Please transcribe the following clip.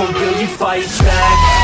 Will you fight back?